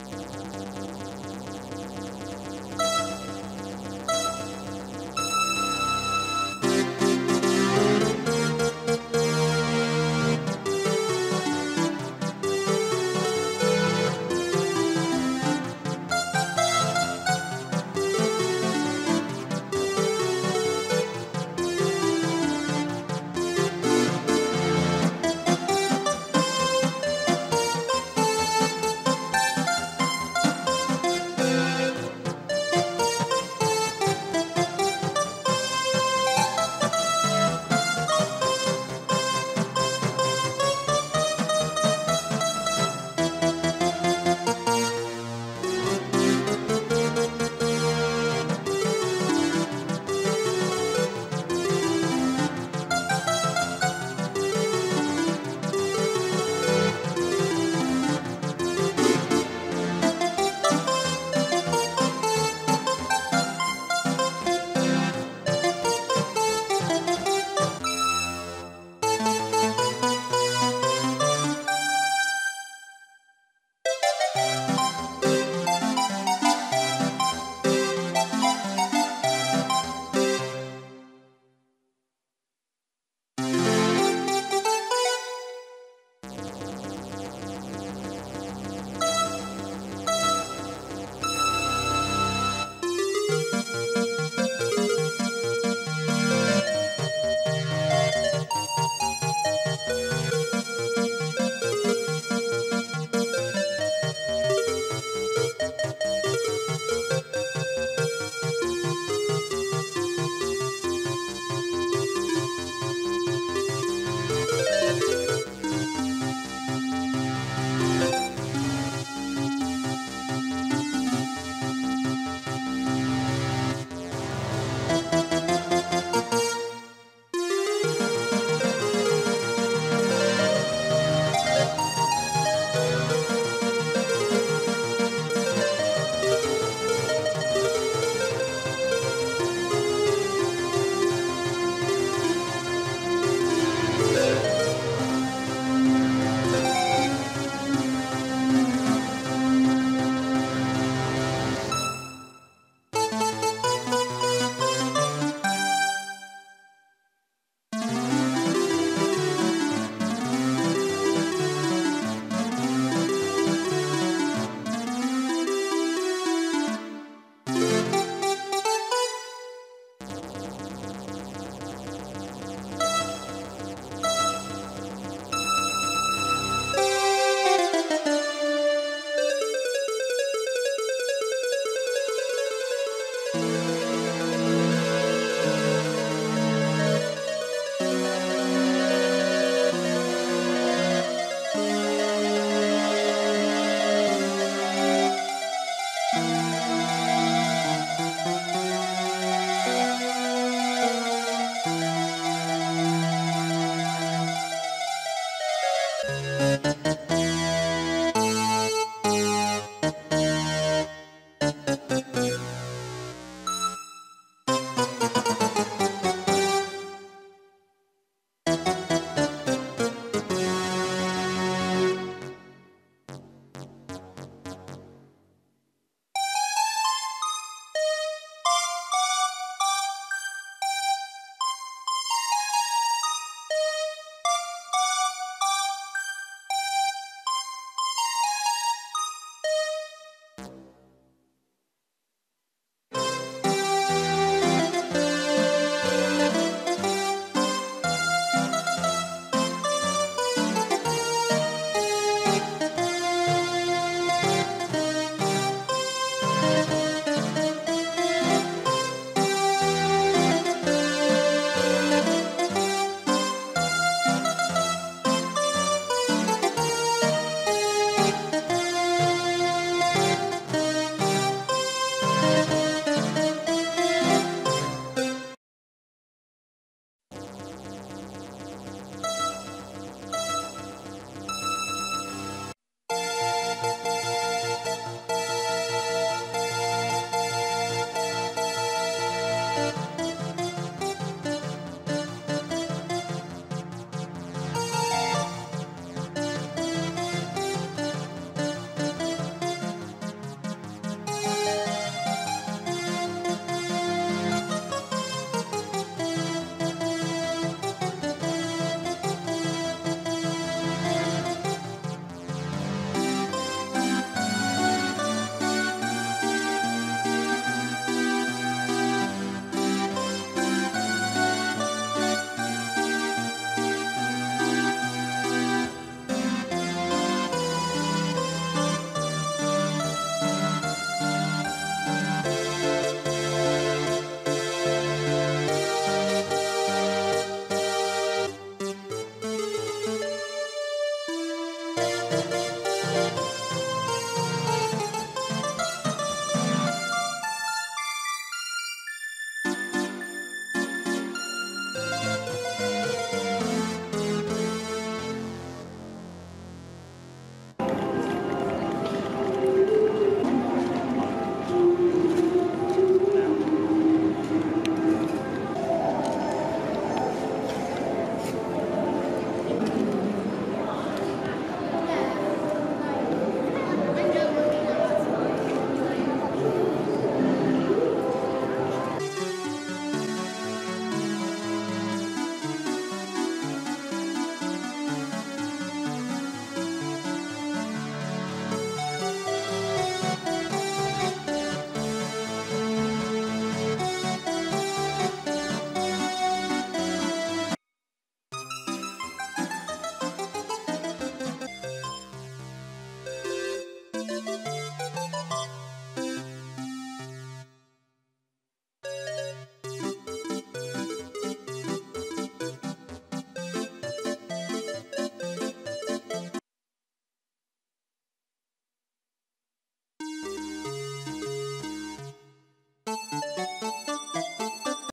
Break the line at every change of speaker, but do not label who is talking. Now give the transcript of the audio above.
you